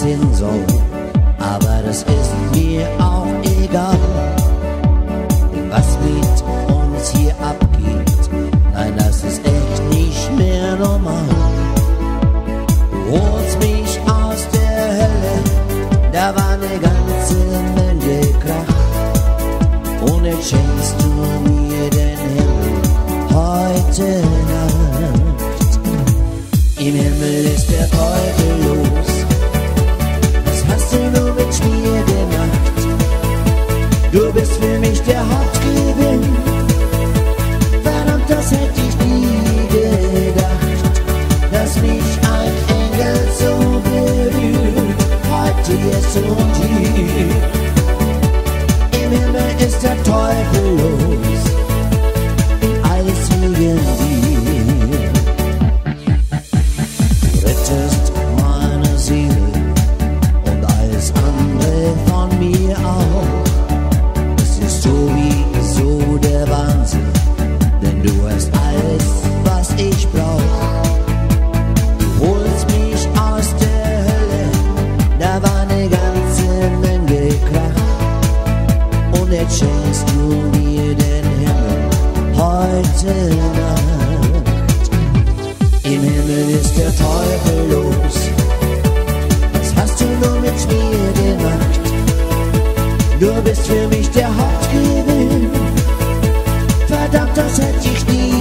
aussehen soll, aber das ist mir auch egal. Was mit uns hier abgeht, nein, das ist echt nicht mehr normal. Du mich aus der Hölle, da war eine ganze Menge Krach. Und jetzt schenkst du mir den Himmel heute Nacht. Im Himmel ist der Teufel los. Du bist für mich der Hauptgewinn. Verdammt, das hätte ich nie gedacht, dass mich ein Engel so berührt. Heute jetzt und hier. Im Himmel ist der Teufel los. Nacht. Im Himmel ist der Teufel los. Was hast du nur mit mir gemacht? Du bist für mich der Hauptgewinn. Verdammt, das hätte ich nie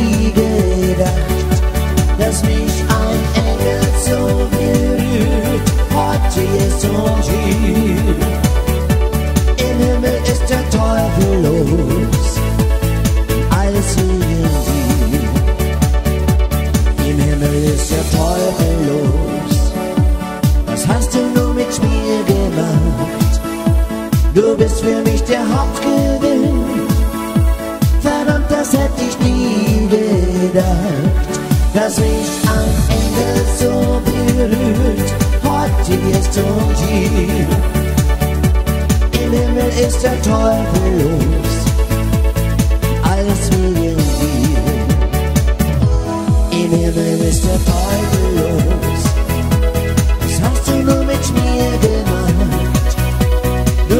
Du bist für mich der Hauptgewinn. Verdammt, das hätte ich nie gedacht, dass mich ein Engel so berührt. Heute jetzt und hier. Im Himmel ist der Teufel los.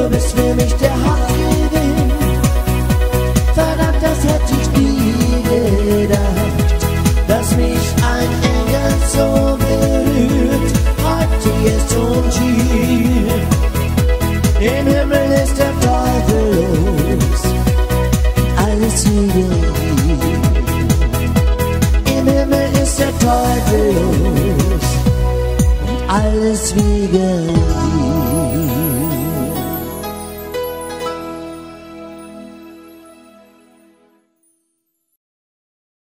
Bist für mich der Hauptgewinn. Verdammt, das hätte ich nie gedacht, dass mich ein Engel so berührt. Heute und hier. Im Himmel ist der Teufel los. Alles dir. Im Himmel ist der Teufel los. Alles dir.